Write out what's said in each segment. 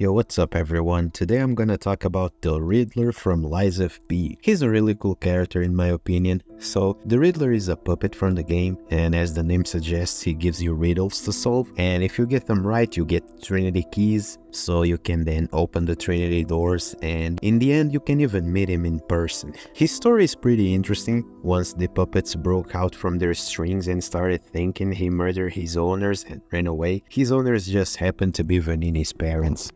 Yo, what's up everyone? Today I'm gonna talk about the Riddler from Lies P. He's a really cool character in my opinion. So, the Riddler is a puppet from the game, and as the name suggests, he gives you riddles to solve, and if you get them right, you get Trinity keys, so you can then open the Trinity doors, and in the end, you can even meet him in person. His story is pretty interesting. Once the puppets broke out from their strings and started thinking he murdered his owners and ran away, his owners just happened to be Venigni's parents.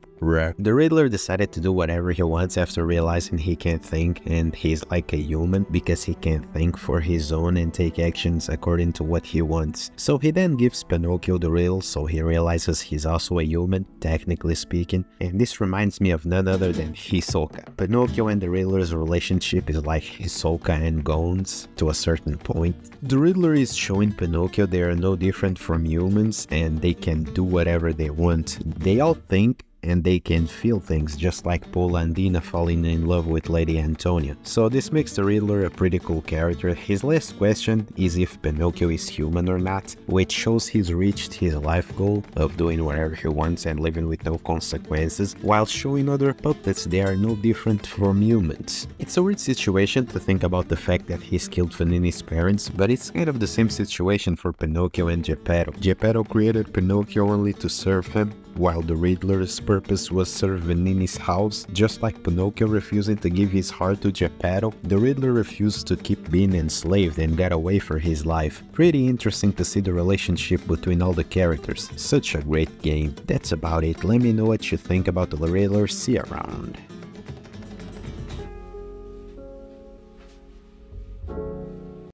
The Riddler decided to do whatever he wants after realizing he can't think and he's like a human because he can't think for his own and take actions according to what he wants. So he then gives Pinocchio the riddle so he realizes he's also a human, technically speaking, and this reminds me of none other than Hisoka. Pinocchio and the Riddler's relationship is like Hisoka and Gon's to a certain point. The Riddler is showing Pinocchio they are no different from humans and they can do whatever they want. They all think and they can feel things just like Polendina falling in love with Lady Antonia. So this makes the Riddler a pretty cool character. His last question is if Pinocchio is human or not, which shows he's reached his life goal of doing whatever he wants and living with no consequences, while showing other puppets they are no different from humans. It's a weird situation to think about the fact that he's killed Venigni's parents, but it's kind of the same situation for Pinocchio and Geppetto. Geppetto created Pinocchio only to serve him, while the Riddler's purpose was serve Venigni's house, just like Pinocchio refusing to give his heart to Geppetto, the Riddler refused to keep being enslaved and got away for his life. Pretty interesting to see the relationship between all the characters. Such a great game. That's about it. Let me know what you think about the Riddler. See around.